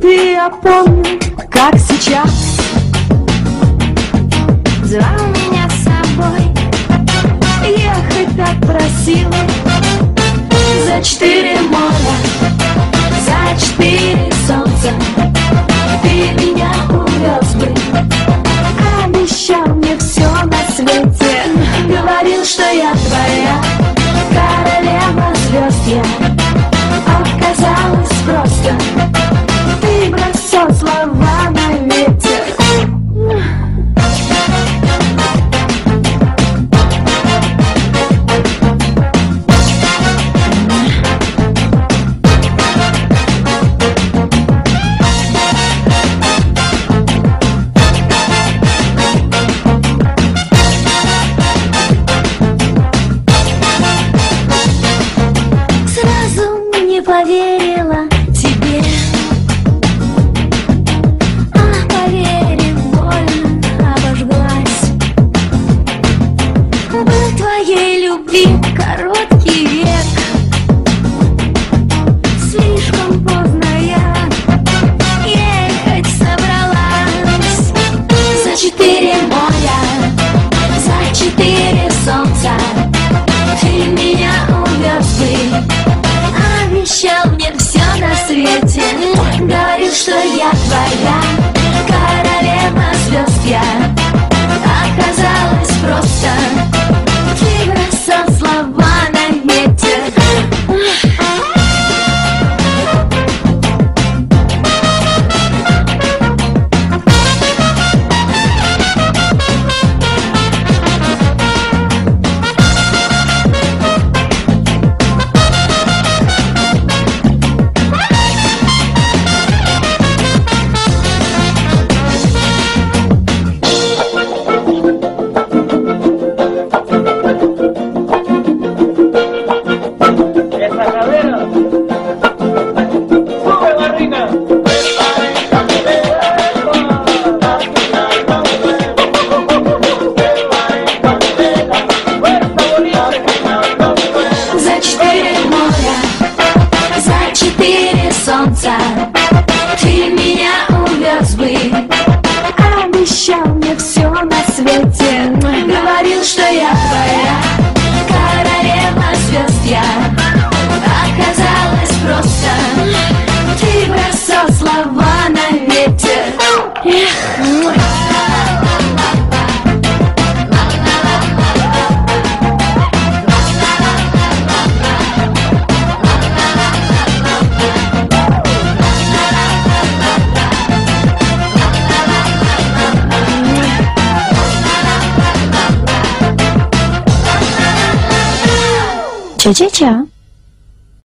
ты, я помню, как сейчас. Звал меня с собой Ехать так просила За четыре моря За четыре солнца Ты меня увез бы. Обещал мне все на свете. Говорил, что я твоя Королева звезд я Оказалось просто Ты бросал твоей любви короткий век. Слишком поздно я ехать собралась. За четыре моря, за четыре солнца Ты меня увез бы. Обещал мне все на свете. Говорил, что я твоя Королева звезд я за четыре солнца Ты 姐姐讲。